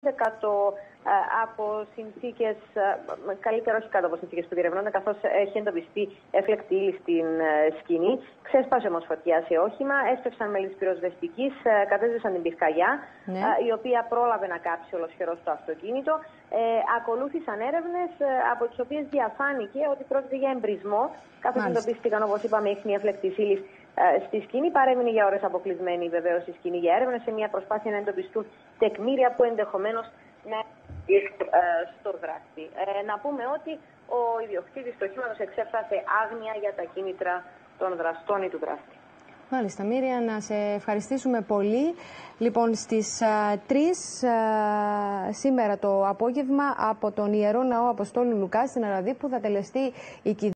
κάτω ε, από συνθήκες, ε, καλύτερα όχι κάτω από συνθήκες που διερευνώνται, καθώς έχει εντοπιστεί έφλεκτη ύλη στην ε, σκηνή. Ξέσπασε όμως φωτιά σε όχημα, έστρεψαν μέλη της πυροσβεστικής, κατέζησαν την πυρκαγιά, ναι. η οποία πρόλαβε να κάψει ολοσχερό το αυτοκίνητο. Ε, ακολούθησαν έρευνες, από τις οποίες διαφάνηκε ότι πρόκειται για εμπρισμό, καθώς εντοπίστηκαν, όπως είπαμε, ίχνη έφλεκτη ύλη στη σκηνή. Παρέμεινε για ώρες αποκλεισμένη βεβαίω η σκηνή για έρευνε σε μια προσπάθεια να εντοπιστούν τεκμήρια που ενδεχομένως να στον δράστη. Ε, να πούμε ότι ο ιδιοκτήτης του οχήματος εξέφρασε άγνοια για τα κίνητρα των δραστών ή του δράστη. Μάλιστα, Μύρια, να σε ευχαριστήσουμε πολύ. Λοιπόν, στις 3 σήμερα το απόγευμα από τον Ιερό Ναό Αποστόλου Λουκά στην Αραδί που θα τελεστεί η